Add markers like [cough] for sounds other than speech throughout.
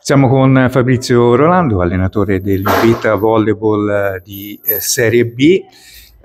Siamo con Fabrizio Rolando, allenatore del Vita Volleyball di eh, Serie B.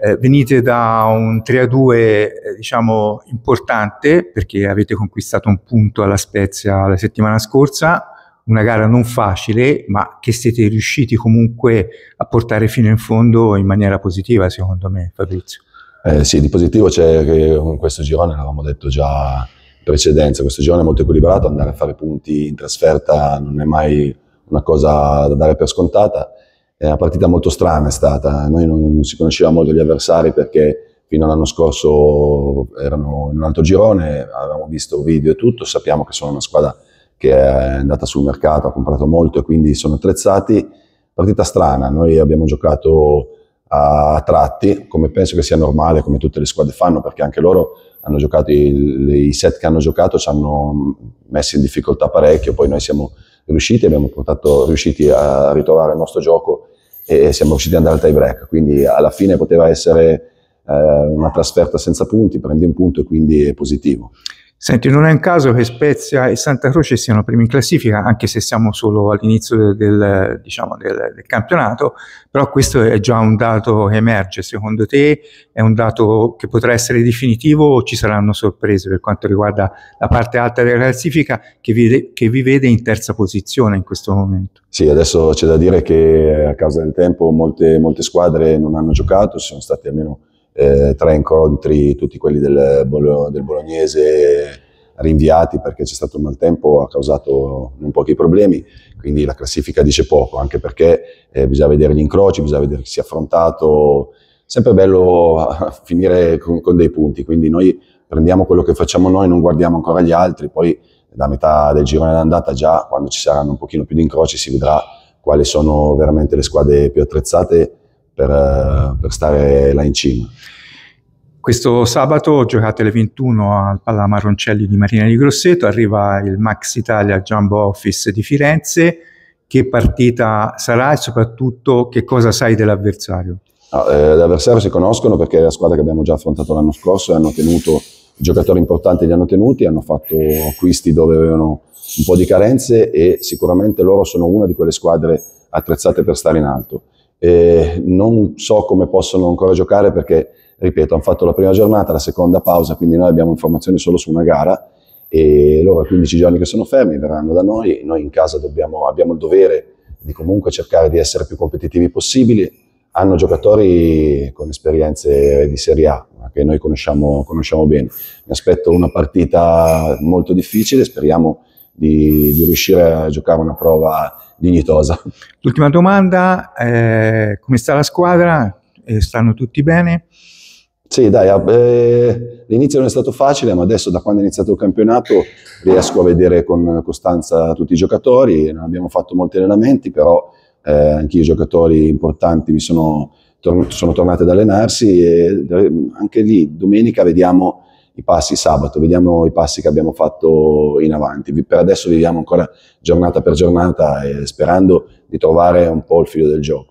Eh, venite da un 3-2 eh, diciamo importante perché avete conquistato un punto alla Spezia la settimana scorsa, una gara non facile ma che siete riusciti comunque a portare fino in fondo in maniera positiva secondo me Fabrizio. Eh, sì, di positivo c'è che con questo girone, l'avevamo detto già precedenza. Questo girone è molto equilibrato, andare a fare punti in trasferta non è mai una cosa da dare per scontata. È una partita molto strana è stata, noi non, non si conosceva molto gli avversari perché fino all'anno scorso erano in un altro girone, avevamo visto video e tutto, sappiamo che sono una squadra che è andata sul mercato, ha comprato molto e quindi sono attrezzati. Partita strana, noi abbiamo giocato a tratti, come penso che sia normale, come tutte le squadre fanno, perché anche loro hanno giocato i, i set che hanno giocato ci hanno messo in difficoltà parecchio, poi noi siamo riusciti, abbiamo portato, riusciti a ritrovare il nostro gioco e siamo riusciti ad andare al tie break, quindi alla fine poteva essere eh, una trasferta senza punti, prendi un punto e quindi è positivo. Senti, non è un caso che Spezia e Santa Croce siano primi in classifica, anche se siamo solo all'inizio del, del, diciamo, del, del, campionato, però questo è già un dato che emerge. Secondo te è un dato che potrà essere definitivo o ci saranno sorprese per quanto riguarda la parte alta della classifica che vi, che vi vede in terza posizione in questo momento? Sì, adesso c'è da dire che a causa del tempo molte, molte squadre non hanno giocato, sono stati almeno eh, tre incontri, tutti quelli del, del Bolognese rinviati perché c'è stato un maltempo, ha causato non pochi problemi, quindi la classifica dice poco, anche perché eh, bisogna vedere gli incroci, bisogna vedere chi si è affrontato, sempre bello [laughs] finire con, con, dei punti, quindi noi prendiamo quello che facciamo noi, non guardiamo ancora gli altri, poi da metà del girone d'andata già quando ci saranno un pochino più di incroci si vedrà quali sono veramente le squadre più attrezzate per, per stare là in cima. Questo sabato giocate alle 21 al Palla Marroncelli di Marina di Grosseto, arriva il Max Italia Jumbo Office di Firenze. Che partita sarà e soprattutto che cosa sai dell'avversario? No, eh, l'avversario si conoscono perché è la squadra che abbiamo già affrontato l'anno scorso e hanno tenuto, i giocatori importanti li hanno tenuti, hanno fatto acquisti dove avevano un po' di carenze e sicuramente loro sono una di quelle squadre attrezzate per stare in alto. Eh, non so come possono ancora giocare perché, ripeto, hanno fatto la prima giornata, la seconda pausa, quindi noi abbiamo informazioni solo su una gara e loro a 15 giorni che sono fermi verranno da noi, noi in casa dobbiamo, abbiamo il dovere di comunque cercare di essere più competitivi possibili, hanno giocatori con esperienze di Serie A che noi conosciamo, conosciamo bene. Mi aspetto una partita molto difficile, speriamo di, di riuscire a giocare una prova dignitosa. L'ultima domanda, eh, come sta la squadra? Eh, stanno tutti bene? Sì, dai, eh, l'inizio non è stato facile, ma adesso da quando è iniziato il campionato riesco a vedere con costanza tutti i giocatori, non abbiamo fatto molti allenamenti, però eh, anche i giocatori importanti mi sono, tor sono tornati ad allenarsi e eh, anche lì domenica vediamo i passi sabato, vediamo i passi che abbiamo fatto in avanti. Per adesso viviamo ancora giornata per giornata e sperando di trovare un po' il filo del gioco.